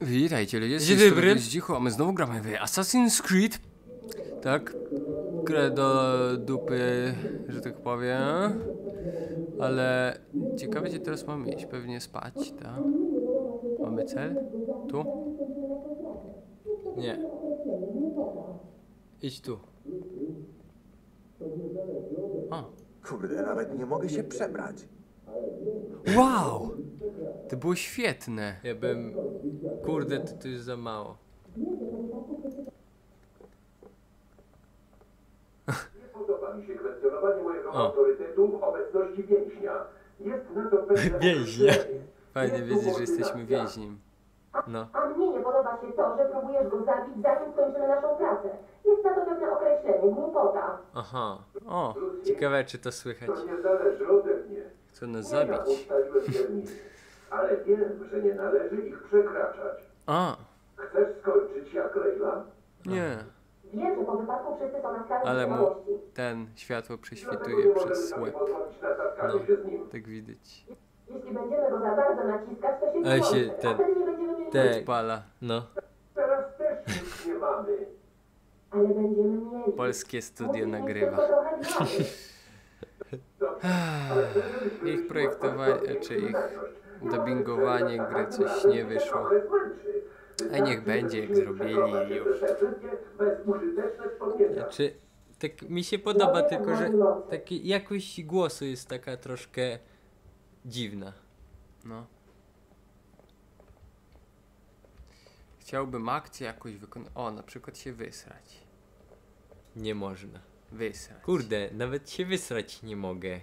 Witajcie ludzie, z Dzień tej dobry. strony Zdzichu, a my znowu gramy w Assassin's Creed. Tak, grę do dupy, że tak powiem. Ale ciekawe gdzie teraz mamy iść, pewnie spać, tak? Mamy cel? Tu? Nie. Idź tu. A. Kurde, nawet nie mogę się przebrać. Wow! To było świetne. Ja bym... Kurde, to, to jest za mało. Nie podoba mi się kwestionowanie mojego O. autorytetu w obecności więźnia. Jest na to pewne Więźnia. Fajnie wiedzieć, że jesteśmy więźniem. No. A mnie nie podoba się to, że próbujesz go zabić, zanim skończymy naszą pracę. Jest na to pewne określenie, głupota. Aha. O, Ciekawe, czy to słychać. To nie zależy ode mnie. chce nas ja zabić. ustaliłem ale wiem, że nie należy ich przekraczać. A, Chcesz skończyć jak Leila? nie. Wiem, że po wypadku wszyscy są na skraju Ale mu ten światło prześwituje przez łeb. spotkanie No. się z nim. Tak widać. Jeśli będziemy go za bardzo naciskać, to się Ale się ten- a wtedy nie będziemy mieli... te- Odpala. No. Teraz też nic nie mamy. Ale będziemy mieli. Polskie studio nagrywa. Ich projektowanie, czy ich dubbingowanie gry coś nie wyszło. A niech będzie, jak zrobili już. Znaczy, tak mi się podoba, tylko że taki jakość głosu jest taka troszkę dziwna. No. Chciałbym akcję jakoś wykonać. O, na przykład się wysrać. Nie można. Wysrać. Kurde, nawet się wysrać nie mogę.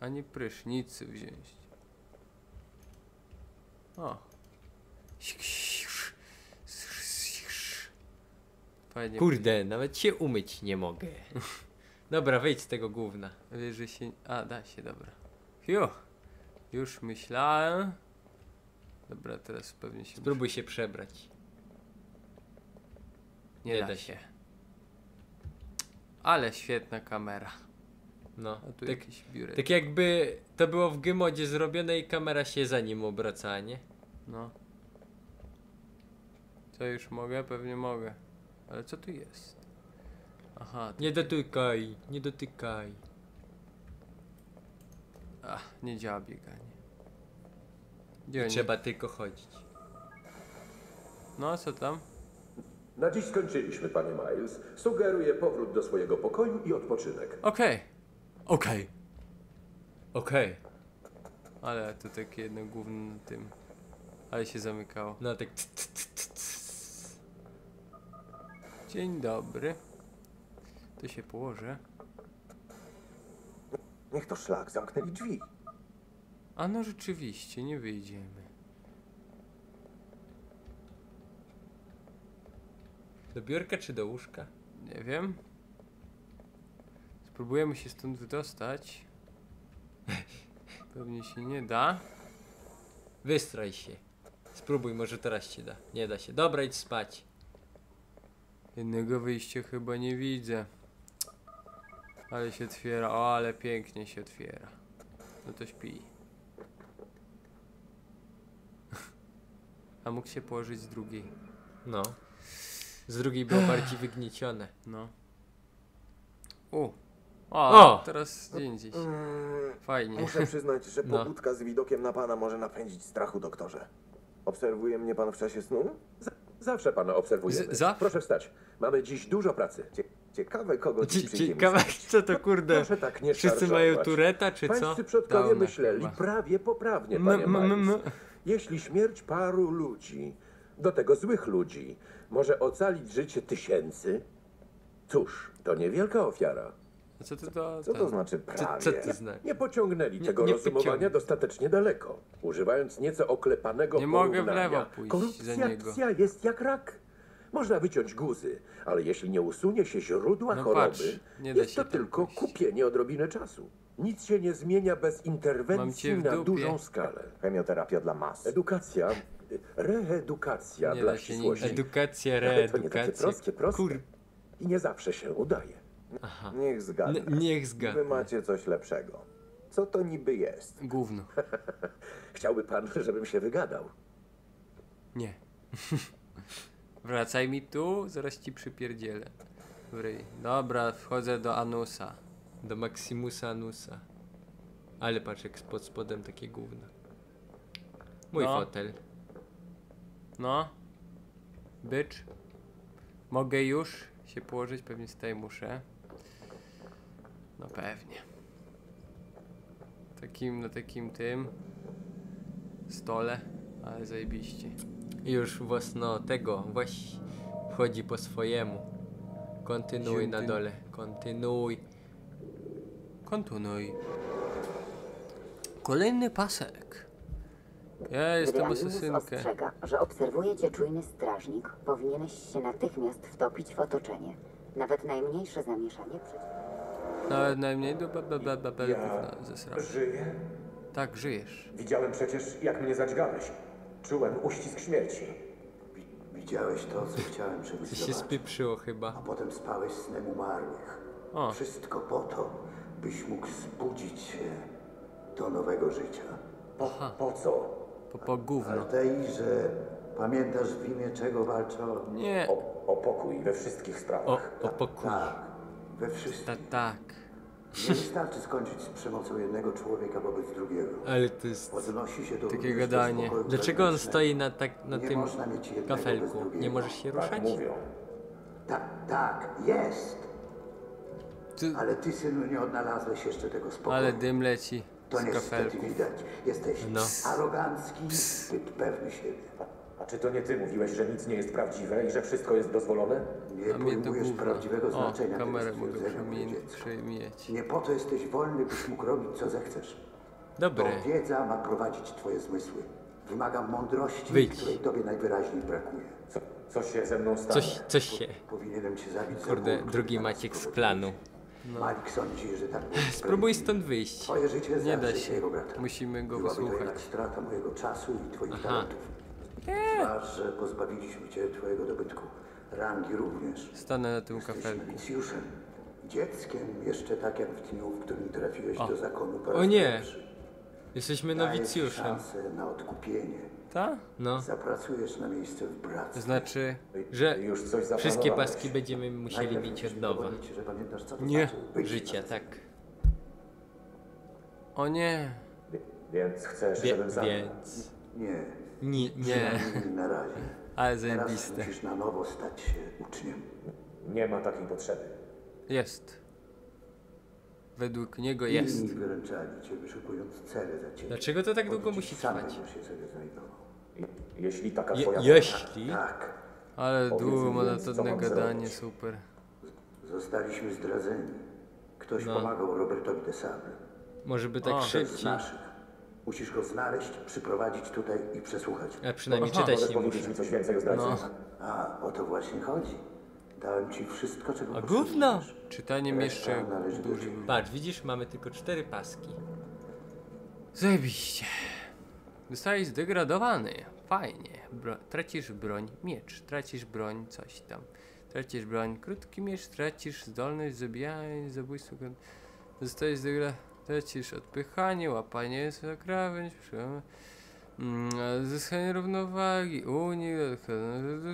A nie prysznicy wziąć. O. Fajnie. Kurde, nawet się umyć nie mogę. Dobra, wejdź z tego gówna. Wiesz, że się... A, da się, dobra. Fiu. Już myślałem. Dobra, teraz pewnie się... Spróbuj się przebrać. Nie, nie da, da się. Ale świetna kamera. No, A tu tak, biurek. tak jakby to było w Gymodzie zrobione i kamera się za nim obraca, nie? No. Co już mogę? Pewnie mogę. Ale co tu jest? Aha, Nie dotykaj, nie dotykaj. ach, nie działa bieganie. Gdzie? Trzeba tylko chodzić. No, co tam? Na dziś skończyliśmy, panie Miles. Sugeruję powrót do swojego pokoju i odpoczynek. Okej. Okej. Okej. Ale to takie jedno gówno na tym. Ale się zamykało. No tak. Dzień dobry. To się położę. Niech to szlak, zamknęli drzwi. A no rzeczywiście, nie wyjdziemy. Do biurka czy do łóżka? Nie wiem. Spróbujemy się stąd wydostać. Pewnie się nie da. Wystraj się. Spróbuj, może teraz się da. Nie da się. Dobra, idź spać. Jednego wyjścia chyba nie widzę. Ale się otwiera. O, ale pięknie się otwiera. No to śpi. A mógł się położyć z drugiej. No. Z drugiej było bardziej wygniecione. No. U. O, O! teraz. Mm, Fajnie. muszę przyznać, że No. pobudka z widokiem na pana może napędzić strachu, doktorze. Obserwuje mnie pan w czasie snu? Z- Zawsze pana obserwujemy. Z- zawsze? Proszę wstać. Mamy dziś dużo pracy. Cie ciekawe, kogo przyjdzie Ciekawe, co to kurde. Proszę tak nie Wszyscy szarżować. mają tureta, czy co? Pańscy przodkowie Downa myśleli chyba. prawie poprawnie, M- panie m- m- Miles. Jeśli śmierć paru ludzi, do tego złych ludzi, może ocalić życie tysięcy, cóż, to niewielka ofiara. Co to to? Co to znaczy Co, prawie? co to znaczy? Nie pociągnęli Nie- tego nie rozumowania pociągnę. dostatecznie daleko, używając nieco oklepanego Nie mogę w porównania. lewo pójść za Korupcja niego. jest jak rak. Można wyciąć guzy, ale jeśli nie usunie się źródła No choroby, patrz, nie da jest się to tam tylko pójść. kupienie odrobiny czasu. Nic się nie zmienia bez Mam cię interwencji w na dupie. dużą skalę. Chemioterapia dla mas. Edukacja, reedukacja Nie dla da się ścisłości. Edukacja, Ale to nie takie reedukacja. proste. Kur... I nie zawsze się udaje. Aha. Niech zgadnę. N- niech Wy zgadnę. macie coś lepszego. Co to niby jest? Gówno. Chciałby pan, żebym się wygadał. Nie. Wracaj mi tu, zaraz ci przypierdzielę. w ryj. Dobra, wchodzę do Anusa. Do Maximusa Anusa. Ale patrz jak pod spodem takie gówno. Mój No. fotel. No. Bycz. Mogę już się położyć? Pewnie tutaj muszę. No pewnie. Takim, na takim tym stole, ale zajebiście. I już własno tego, właśnie wchodzi po swojemu. Kontynuuj na dole. Kontynuuj. Kontynuuj. Kolejny pasek. Ja jestem asesynkę. ostrzega, że obserwuje cię czujny strażnik, powinieneś się natychmiast wtopić w otoczenie. Nawet najmniejsze zamieszanie przeciw... Nawet najmniej do bababababel Ja gówna zesrał. żyję. Tak, żyjesz. Widziałem przecież, jak mnie zadźgałeś. Czułem uścisk śmierci. Wi- Widziałeś to, co chciałem, żebyś Coś się spieprzyło A chyba. potem spałeś snem umarłych. O. Wszystko po to, byś mógł zbudzić się do nowego życia. Po, po co? Po, po gówno. Alteirze, pamiętasz w imię czego walczą? Nie. O, o pokój we wszystkich O, sprawach. o pokój. Tak, we wszystkich. Ta, tak. Nie wystarczy skończyć z przemocą jednego człowieka wobec drugiego. Ale to jest... Odnosi się do Takie gadanie. Dlaczego on stoi na, tak, na Nie tym można mieć kafelku? Nie możesz się Tak ruszać? mówią. Tak, tak, jest. Ty, Ale ty, synu, nie odnalazłeś jeszcze tego spokoju. ale dym leci To z niestety kafelków. widać. Jesteś No. arogancki, zbyt pewny siebie. A czy to nie ty mówiłeś, że nic nie jest prawdziwe i że wszystko jest dozwolone? Nie A mnie to pojmujesz gówno. prawdziwego O, znaczenia kamerę tego mogę stwierdzenia, dziecko. przemieć. Nie po to jesteś wolny, byś mógł robić, co zechcesz. Dobre. To wiedza ma prowadzić twoje zmysły. Wymaga mądrości, Wyjdź. której tobie najwyraźniej brakuje. Co, co się ze mną stanie? Coś, coś się... Powinienem cię zabić za Kurde, drugi teraz Maciek z spowodujesz. planu. Malik sądzi, że tak Spróbuj stąd wyjść. Twoje życie Nie da zawsze się. jego brata. Musimy go Byłaby to wysłuchać. jednak strata mojego czasu i twoich Aha. Talentów. Zważ, że pozbawiliśmy cię twojego dobytku. Rangi również. Stanę na tym kafelku. nowicjuszem. Dzieckiem, jeszcze tak jak w dniu, w którym trafiłeś do zakonu po O raz nie. pierwszy. Jesteśmy Daję ci nowicjuszem. szansę na odkupienie. Ta? No. Zapracujesz na miejsce w bractwie. To znaczy... Że Już coś wszystkie paski będziemy musieli Najpierw mieć musisz od nowa. udowodnić, że pamiętasz, co to Nie. znaczy być Życia, tak. O nie. Wie- Więc chcesz, Wie, żebym zabrał. więc... Nie, Nie, nie. przynajmniej na razie. Ale Teraz zajebiste. musisz na nowo stać się uczniem. Nie ma takiej potrzeby. Jest. Według niego Inni jest. wyręczali cię, wyszukując cele za ciebie. Dlaczego to tak długo musi trwać? się sobie znajdował. I, jeśli taka Je, twoja jeśli... Tak, Ale Powiedz długo mi więc, co mam gadanie, zrobić. super. zostaliśmy zdradzeni. Ktoś No. pomagał Robertowi de Sable. Może by tak O. Z szybciej. naszych. Musisz go znaleźć, przyprowadzić tutaj i przesłuchać. A przynajmniej Aha. czytać Możesz nie powiedzieć muszę. mi coś więcej o zdrajcy? No. A, o to właśnie chodzi. Dałem ci wszystko, czego A potrzebujesz. gówno! Czytaniem jeszcze należy do dłużej. ciebie. Patrz, widzisz, mamy tylko cztery paski. Zajebiście. Zostałeś zdegradowany. Fajnie. Bro tracisz broń, miecz. Tracisz broń, coś tam. Tracisz broń, krótki miecz. Tracisz zdolność zabijania, zabójstwa. kon- Zostajesz zdegradowany. Tracisz odpychanie, łapanie za krawędź, mm, zyskanie równowagi, unik,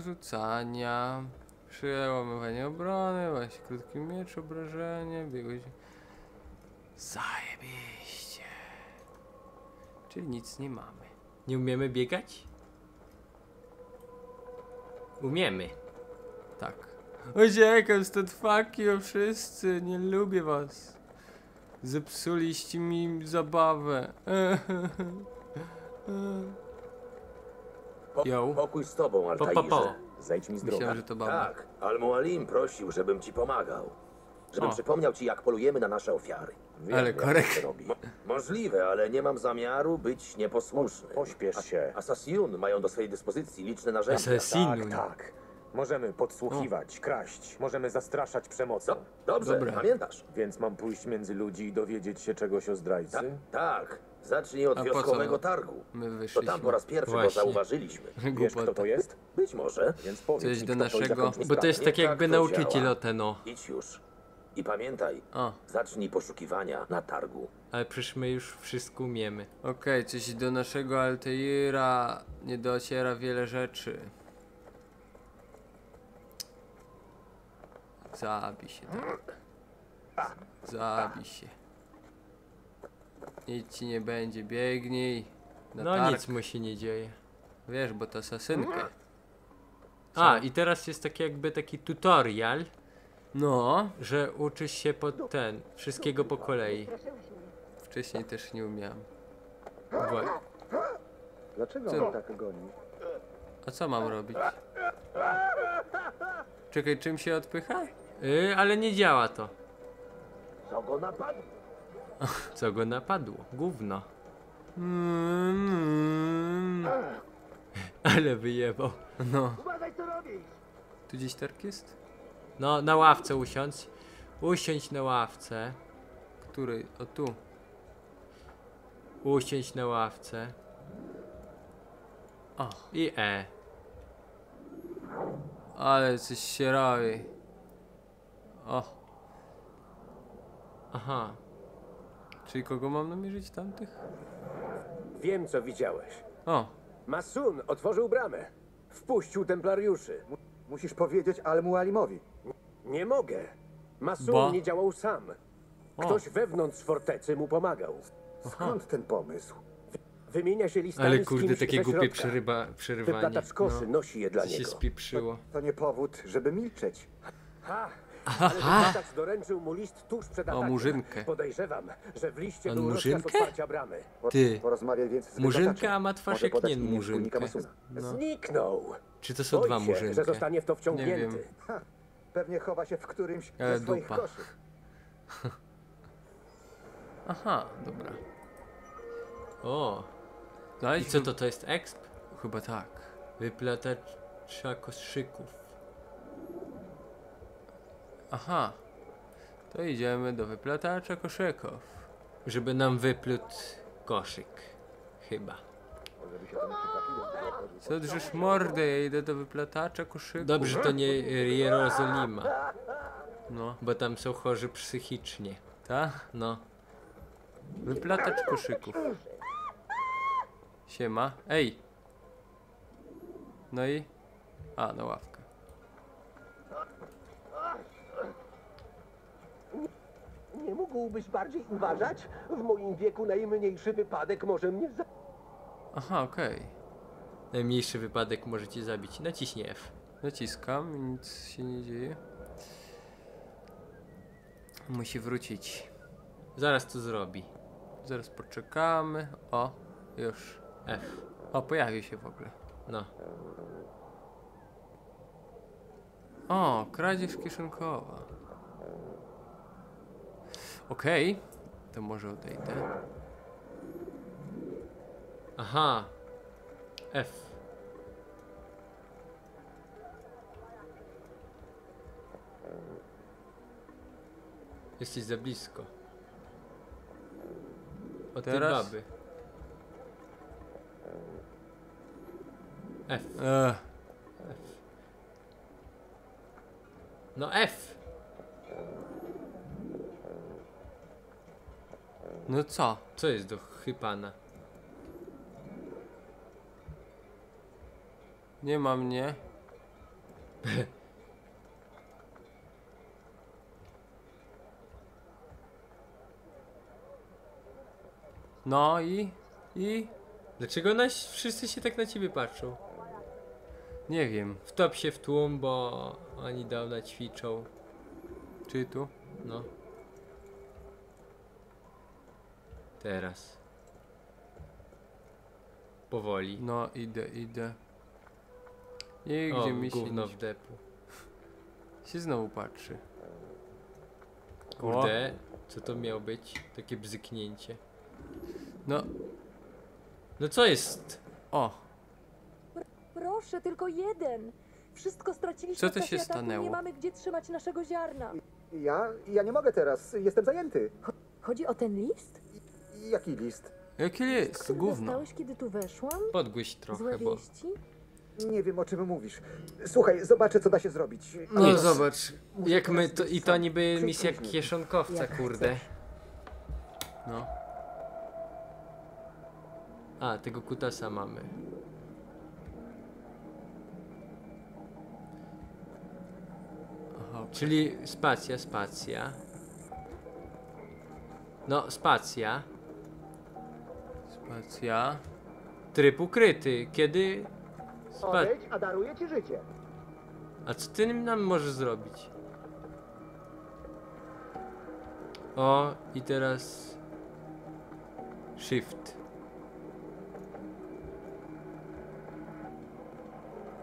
rzucania, przełamywanie obrony, właśnie krótki miecz, obrażenie, biegłość. Zajebiście. Czyli nic nie mamy. Nie umiemy biegać? Umiemy. Tak. Uciekam stąd fuck you wszyscy, nie lubię was. Zepsuliście mi zabawę. Yo. Pokój z tobą, Altairze. po, po. Zejdź mi z drogi. Myślałem, że to baba. Tak, Al-Mualim prosił, żebym ci pomagał. Żebym O. przypomniał ci, jak polujemy na nasze ofiary. Wiem, Ale korek. Mo- możliwe, ale nie mam zamiaru być nieposłuszny. Pośpiesz się. Asasjun mają do swojej dyspozycji liczne narzędzia. Assassinu. Tak, tak. Możemy podsłuchiwać, kraść, możemy zastraszać przemocą. Do, dobrze, Dobra. pamiętasz? Więc mam pójść między ludzi i dowiedzieć się czegoś o zdrajcy? Ta, tak. Zacznij od A po co wioskowego no? targu. My To wyszliśmy. tam po raz pierwszy go Właśnie. zauważyliśmy. Wiesz, kto to jest? Być może. Więc powiedz Coś mi, do kto to i naszego- zakończmy Bo to sprawę. jest tak tak jakby to nauczyciel o no. Idź już. I pamiętaj, O, zacznij poszukiwania na targu. Ale przecież my już wszystko umiemy. okej, coś do naszego Altaira nie dociera wiele rzeczy. Zabij się tak. Zabij się. Nic ci nie będzie, biegnij. Na No targ. nic mu się nie dzieje. Wiesz, bo to asasynkę. A, i teraz jest taki jakby taki tutorial, No, że uczysz się pod ten, wszystkiego po kolei. wcześniej też nie umiałem. Wła- Dlaczego Co? mnie tak goni? A co mam robić? Czekaj, czym się odpycha? Y, ale nie działa to. Co go napadł? Co go napadło? Gówno. Mm, Ale wyjebał. No, Uważaj, co robisz! tu gdzieś targ jest? No, na ławce usiądź. Usiądź na ławce. Której? O tu. Usiądź na ławce. O, I E. ale coś się robi. O, Aha. czyli kogo mam namierzyć tamtych? Wiem, co widziałeś. O, Masun otworzył bramę. Wpuścił templariuszy. Musisz powiedzieć Al-Mualimowi. Nie mogę. Masun Ba. nie działał sam. Ktoś wewnątrz fortecy mu pomagał. Skąd ten pomysł? Wymienia się listami Ale z kurde, kimś takie ze głupie środka. przeryba, przerywanie. Wyplatacz koszy No, nosi je dla co się niego. spieprzyło. To nie powód, żeby milczeć. Ha! Ale wyplatacz doręczył mu list tuż przed O, atakiem. murzynkę. Podejrzewam, że w liście On był rozkaz murzynkę? otwarcia bramy. Po- Ty. Porozmawiaj więc z Murzynka, a ma twarz jak nie murzynkę. Masuna. Zniknął. Czy to są Boi dwa się, murzynki? że zostanie w to Nie wciągnięty. wiem. Ha, pewnie chowa się w którymś Ale ze swoich dupa. koszy. aha, dobra. O, i Znaleźć co to, to jest exp? Chyba tak. Wyplatacza koszyków. Aha. To idziemy do wyplatacza koszyków. Żeby nam wyplótł koszyk. Chyba. Co drzesz mordę, ja idę do wyplatacza koszyków. Dobrze, to nie Jerozolima, No, bo tam są chorzy psychicznie. ta? No. Wyplatacz koszyków. Siema. Ej! No i? A, na ławkę. Nie mógłbyś bardziej uważać? W moim wieku najmniejszy wypadek może mnie za... Aha, okej. Najmniejszy wypadek może cię zabić. Naciśnij F. Naciskam nic się nie dzieje. Musi wrócić. Zaraz to zrobi. Zaraz poczekamy. O, już. F. O, pojawił się w ogóle. No. O, kradzież kieszonkowa. Okej, to może odejdę. Aha. F. Jesteś za blisko. Tej Teraz? baby. F. Ech, No F. no co? Co jest do chypana? Nie ma mnie. No i? I? Dlaczego nas wszyscy się tak na ciebie patrzą? Nie wiem. Wtop się w tłum, bo oni dawno ćwiczą. Czy tu? No. Teraz. Powoli. No, idę, idę. I O, gdzie mi się, gówno nie- w depu. się znowu patrzy. Kurde, co to miało być? Takie bzyknięcie. No, No co jest? o, Proszę, tylko jeden. Wszystko straciliśmy Co to się stanęło? Nie mamy gdzie trzymać naszego ziarna. Ja? Ja nie mogę teraz, jestem zajęty. Chodzi o ten list? Jaki list? jaki jest? Który Gówno. dostałeś, kiedy tu weszłam? Podgłyś trochę, bo... wieści? Nie wiem o czym mówisz. Słuchaj, zobaczę co da się zrobić. No zobacz, jak my to... I to niby misja kieszonkowca, Jak kurde. chcesz. No. A, tego kutasa mamy. Aha, Czyli spacja, spacja. No, spacja. Spacja. Tryb ukryty. Kiedy... Spa... Odejdź, a daruję ci życie. A co ty nam możesz zrobić? O, i teraz... Shift.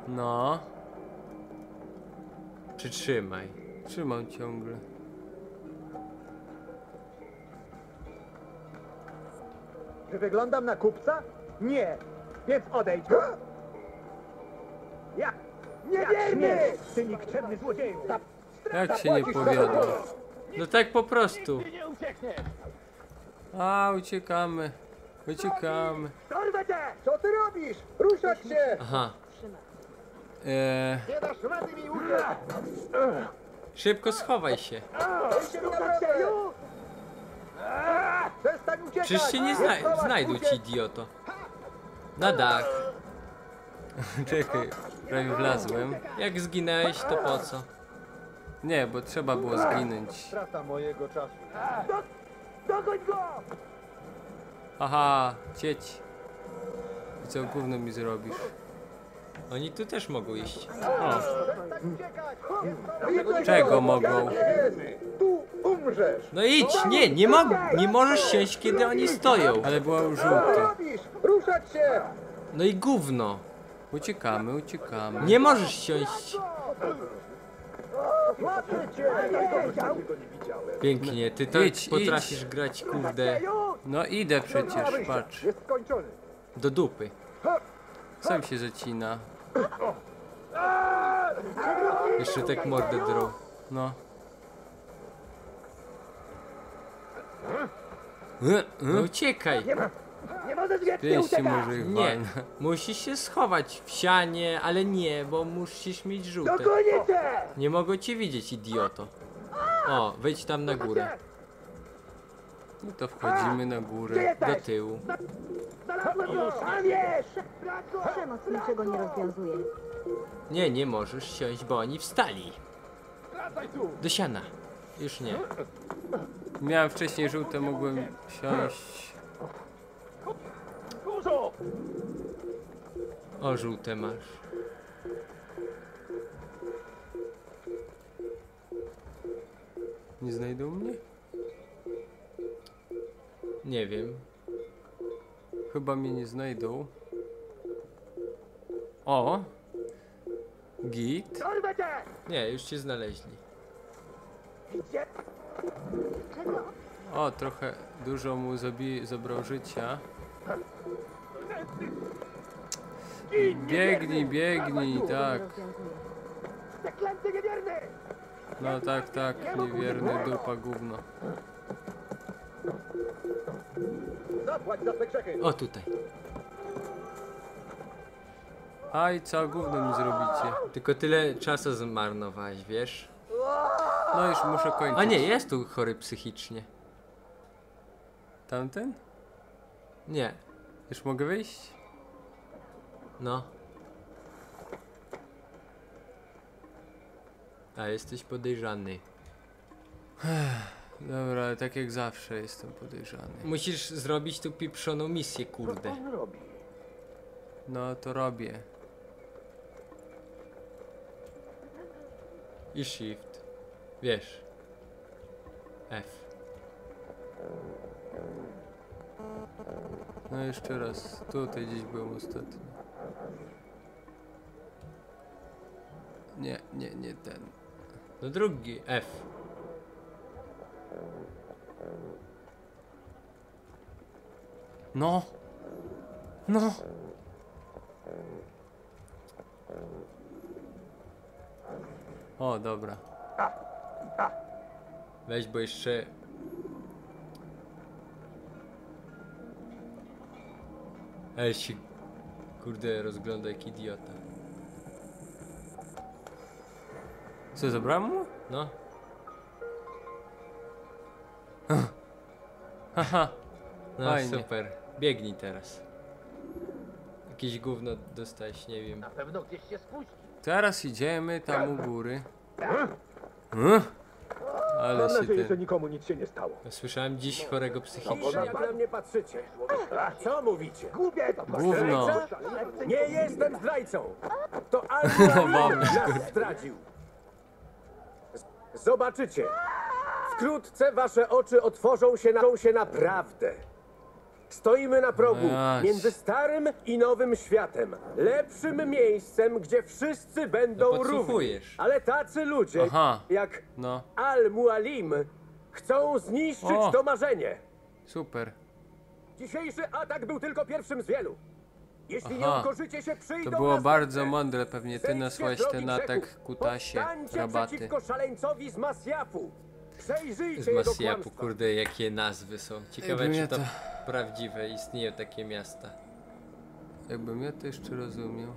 No. Przytrzymaj. Trzymam ciągle. Czy wyglądam na kupca? Nie. Więc odejdź. Jak? Nie wierny! Ty nikczemny złodzieju! Jak się nie powiada? No tak po prostu. A, uciekamy. Uciekamy. Dorwę cię! Co ty robisz? Ruszać się! Aha. Eee, Nie dasz rady mi uciec! Szybko schowaj się. Ruszać się już! Przestań uciekać! Przecież się nie zna znajdą ci idioto. Na dach. czekaj, prawie wlazłem. Jak zginęłeś, to po co? Nie, bo trzeba było zginąć. Strata mojego czasu. Do, dogoń go! Aha, cieć. I co gówno mi zrobisz? Oni tu też mogą iść. O, uciekać! czego mogą? Umrzesz! No idź, nie, nie, mo nie możesz siąść, kiedy oni stoją. Ale była Co żółty. robisz? Ruszać się! No i gówno. Uciekamy, uciekamy. Nie możesz siąść. Złapię cię! Wiedział? Pięknie, ty tak Idź, potrafisz idź. grać, kurde, Już! No idę przecież, patrz. Jest skończony. do dupy. Sam się zacina. Jeszcze tak mordę drą. No. No e, uciekaj. Nie możesz wiecznie Pięści uciekać! może ich Nie, walnę. musisz się schować w sianie, ale nie, bo musisz mieć żółte. Nie mogą cię widzieć, idioto. O, wejdź tam na górę, No to wchodzimy na górę. do tyłu. Znalazłem go! Przemoc niczego nie rozwiązuje. Nie, nie możesz siąść, bo oni wstali. Wracaj tu! Do siana. Już nie. Miałem wcześniej żółte, mogłem siąść. O, żółte masz. Nie znajdą mnie? Nie wiem. Chyba mnie nie znajdą. O! Git. Nie, już cię znaleźli. Gdzie? O, trochę dużo mu zabi zabrał życia. Biegnij, biegnij, tak. No tak, tak, niewierny dupa gówno. O, tutaj. Aj, co gówno mi zrobicie? Tylko tyle czasu zmarnowałeś, wiesz? No już muszę kończyć. A nie, jest tu chory psychicznie. Tamten? Nie, Już mogę wyjść? no. A jesteś podejrzany. Dobra, ale tak jak zawsze jestem podejrzany. Musisz zrobić tu pieprzoną misję, kurde. No to robię. I shift. Wiesz. F. No jeszcze raz. Tutaj gdzieś byłem ostatnio. Nie, nie, nie ten. No drugi F. No! No! O, dobra. Weź, bo jeszcze... Ale się... Kurde, rozgląda jak idiota. Co, zabrałem mu? No, Haha. no Fajnie. super. Biegnij teraz. Jakieś gówno dostałeś, nie wiem. Na pewno gdzieś się spuści. Teraz idziemy tam u góry. Hmm? Ale Mam się nadzieję, że ten... nikomu nic się nie stało. Słyszałem dziś chorego psychicznie. Dziwnie, jak na mnie patrzycie. A co mówicie? Głupie to Gówno. Nie jestem zdrajcą! To Alvin Mamy, nas zdradził! Z- Zobaczycie! Wkrótce wasze oczy otworzą się, na, się naprawdę. Stoimy na progu Jaś. między starym i nowym światem. Lepszym miejscem, gdzie wszyscy będą No równi. Ale tacy ludzie, Aha. jak No, Al-Mualim, chcą zniszczyć O. to marzenie. super. Dzisiejszy atak był tylko pierwszym z wielu. Jeśli nie Aha. ukorzycie się, przyjdą To było bardzo mądre, pewnie ty nasłałeś ten atak kutasie, rabaty. przeciwko szaleńcowi z Masjafu. Przejrzyjcie Z Masjapu, kurde, jakie nazwy są. Ciekawe, Jakbym czy ja to to- prawdziwe, istnieją takie miasta. Jakbym ja to jeszcze rozumiał.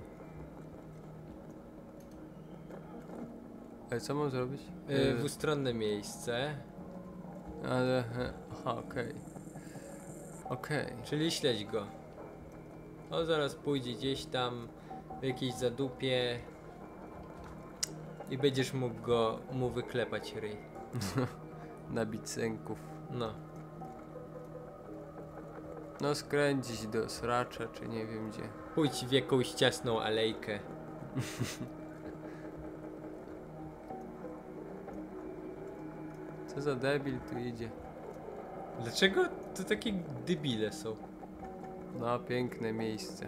Ale co mam zrobić? Yy, dwustronne miejsce, Ale... e, Aha, okej. Okej. czyli śledź go. On zaraz pójdzie gdzieś tam w jakiejś zadupie i będziesz mógł go mu wyklepać ryj. Nabić sęków. No. No skręcić do sracza, czy nie wiem gdzie. Pójdź w jakąś ciasną alejkę. Co za debil tu idzie. Dlaczego to takie debile są? No, piękne miejsce.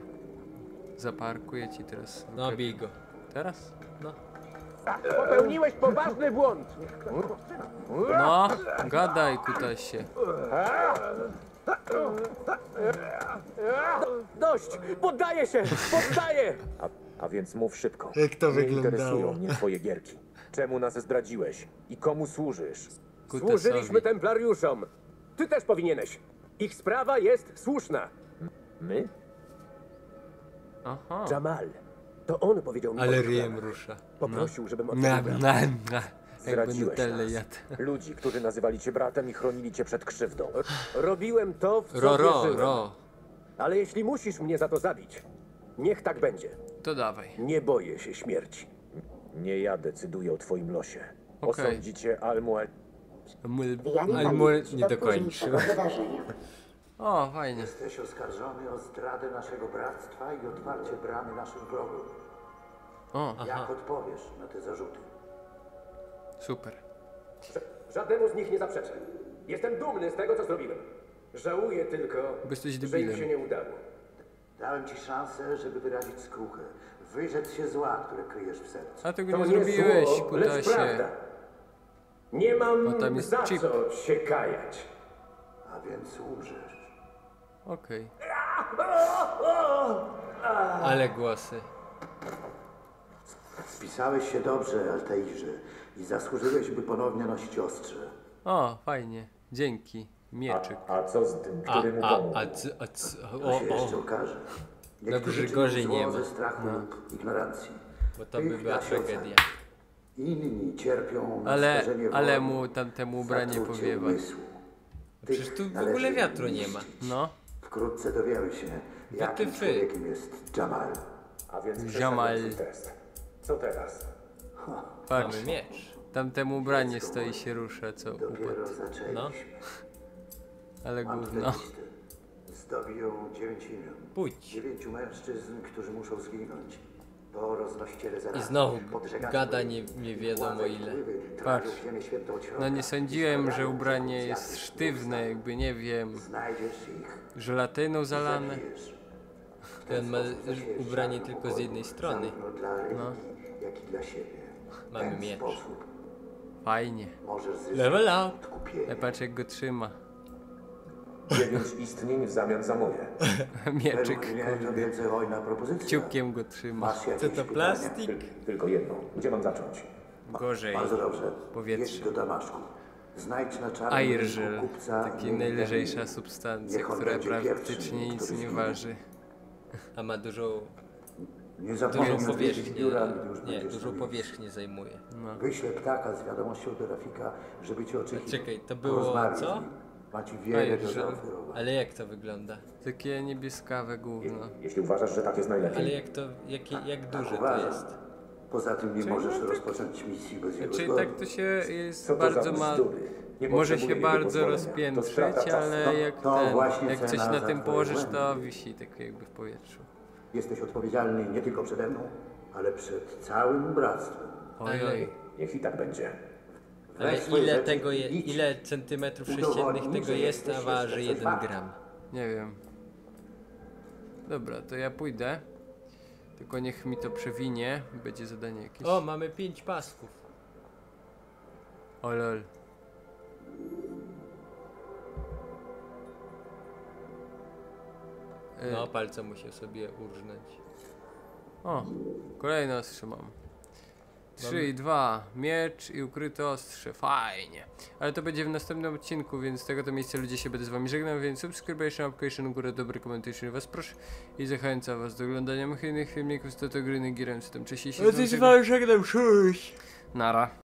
Zaparkuję ci teraz. No bij go. Teraz? No. Popełniłeś poważny błąd. No, gadaj kutasie. Dość! Poddaję się! Poddaję! A, a więc mów szybko. Jak to Nie wyglądało? interesują mnie twoje gierki. Czemu nas zdradziłeś? I komu służysz? Kutasowi. Służyliśmy templariuszom. Ty też powinieneś. Ich sprawa jest słuszna. My? Aha. Jamal. To on powiedział mi Ale o ryjem rusza. Poprosił, żebym Na, odpowiedział. na, na. Jakby Zdradziłeś Nutelle nas. jadł. Ludzi, którzy nazywali cię bratem i chronili cię przed krzywdą. Robiłem to, w co Ro, ro, wierzyłem. ro. Ale jeśli musisz mnie za to zabić, niech tak będzie. To dawaj. Nie boję się śmierci. Nie ja decyduję o twoim losie. Okej. Almuel. Mul- Ale pamięci może nie do dokończył. wydarzenia. O, fajnie. Jesteś oskarżony o zdradę naszego bractwa i otwarcie bramy naszym wrogom. O, Jak odpowiesz na te zarzuty? super. Żadnemu z nich nie zaprzeczę. Jestem dumny z tego, co zrobiłem. Żałuję tylko, Bo jesteś że im debilem. się nie udało. Dałem ci szansę, żeby wyrazić skruchę, wyrzec się zła, które kryjesz w sercu. A tego nie nie zrobiłeś, zło, lecz kutasie. prawda. Nie mam Bo tam jest za chip. co się kajać. A więc umrzesz. Okej. Ale głosy. Spisałeś się dobrze, Altairze, i zasłużyłeś, by ponownie nosić ostrze. O, fajnie. Dzięki. Mieczyk. A co z tym, A, który mu a, pomógł? a, c, a, c, To o, się jeszcze okaże. Dobrze, czynią gorzej nie ma. ze strachu lub ignorancji. bo to by była tragedia. Inni cierpią na Ale, skażenie ale mu tamtemu ubranie powiewa. Przecież tu w ogóle wiatru nie ma. No, Wkrótce dowiemy się, jakim Wytyfy. człowiekiem jest Jamal. A więc twój test. Co teraz? patrz. Mamy miecz. Tamtemu ubranie stoi się rusza, co Dopiero upadł. zaczęliśmy. No. Ale Mam gówno. tę listę. Zdobi ją dziewięć imion. Pójdź. Dziewięciu mężczyzn, którzy muszą zginąć. Po roznościele I znowu gada nie, nie wiadomo ile. Patrz. No nie sądziłem, że ubranie jest sztywne, jakby nie wiem, żelatyną zalane. Ten ma ubranie tylko z jednej strony. W Mamy miecz. Fajnie. Level up. Ale patrz jak go trzyma. Dziewięć istnień w zamian za moje. Mieczyk, Według mnie to wielce hojna propozycja. kciukiem go trzyma. Masz jakieś Co to plastik? Tyl- tylko jedno. Gdzie mam zacząć? Gorzej. Bardzo dobrze. Powietrze. Jedź do Damaszku. Znajdź na czarnym Airżel, rynku kupca imieniem najlżejsza substancja, Niech on która będzie praktycznie nic który nie zginie. waży. A ma dużą, Nie dużą zapomnij odwiedzić powierzchnię. biura, gdy już Nie, będziesz dużą powierzchnię zajmuje. Wyślę ptaka z wiadomością do Rafika, żeby cię oczekiwał. Czekaj, to było co? Ma ci wiele do zaoferowania. Ale jak to wygląda? Takie niebieskawe gówno. Jeśli uważasz, że tak jest najlepiej. Ale jak to, jakie, jak duże to uważam. jest? Poza tym nie Czyli możesz no tak- rozpocząć misji bez jego Czyli zgody. tak to się jest Co bardzo ma... Może się bardzo rozpiętrzyć, ale No, jak ten, jak coś na tym położysz, to wisi tak jakby w powietrzu. Jesteś odpowiedzialny nie tylko przede mną, ale przed całym bractwem. Ojej. Niech i tak będzie. Ale ile rzeczy tego je, ile centymetrów sześciennych tego jest, a waży jeszcze 1 coś gram? Nie wiem. Dobra, to ja pójdę. Tylko niech mi to przewinie. Będzie zadanie jakieś. O, mamy 5 pasków. O lol. E, No, palce musi sobie urżnąć. O, kolejne ostrze mam. 3 Mamy- i 2, miecz i ukryte ostrze, fajnie. Ale to będzie w następnym odcinku, więc z tego to miejsca ludzie się będę z wami żegnał, więc subskrybujcie, application, górę, dobry komentarz, was proszę i zachęcam was do oglądania moich innych filmików z Toto Gry Girem, z tym cześć i się z wami żegnam. żegnam, cześć! Nara.